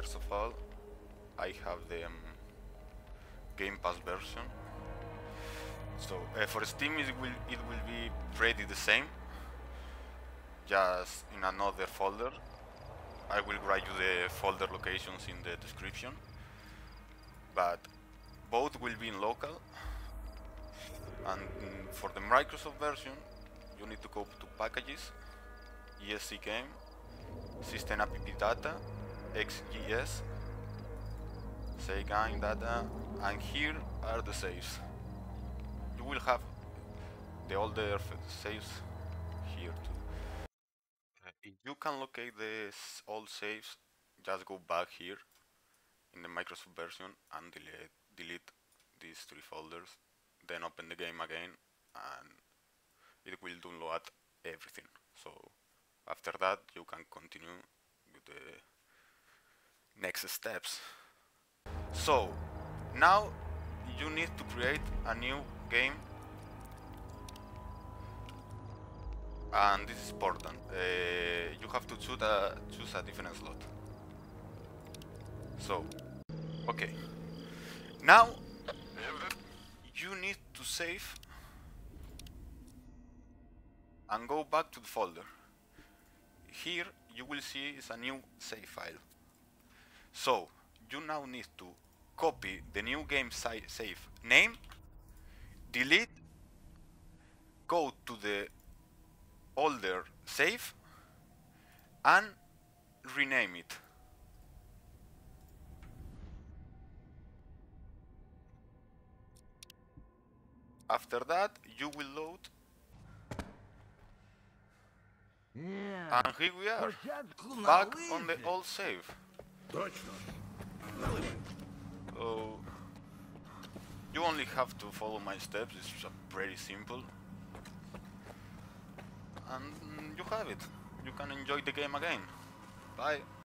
First of all, I have the um, Game Pass version. So uh, for Steam, it will it will be pretty the same, just in another folder. I will write you the folder locations in the description. But both will be in local. And for the Microsoft version, you need to go to Packages, GSC Game, System App Data, XGS, say game data, and here are the saves. You will have the older saves here too. Uh, if you can locate the old saves, just go back here in the Microsoft version and delete delete these three folders. Then open the game again and it will download everything. So after that you can continue with the next steps. So now you need to create a new game and this is important. Uh, you have to choose a, choose a different slot. So, okay. Now you need to save and go back to the folder. Here you will see is a new save file. So you now need to copy the new game save name, delete, go to the older save and rename it. After that, you will load. Yeah. And here we are, back on the old save. Точно. So you only have to follow my steps. It's uh, pretty simple, and mm, you have it. You can enjoy the game again. Bye.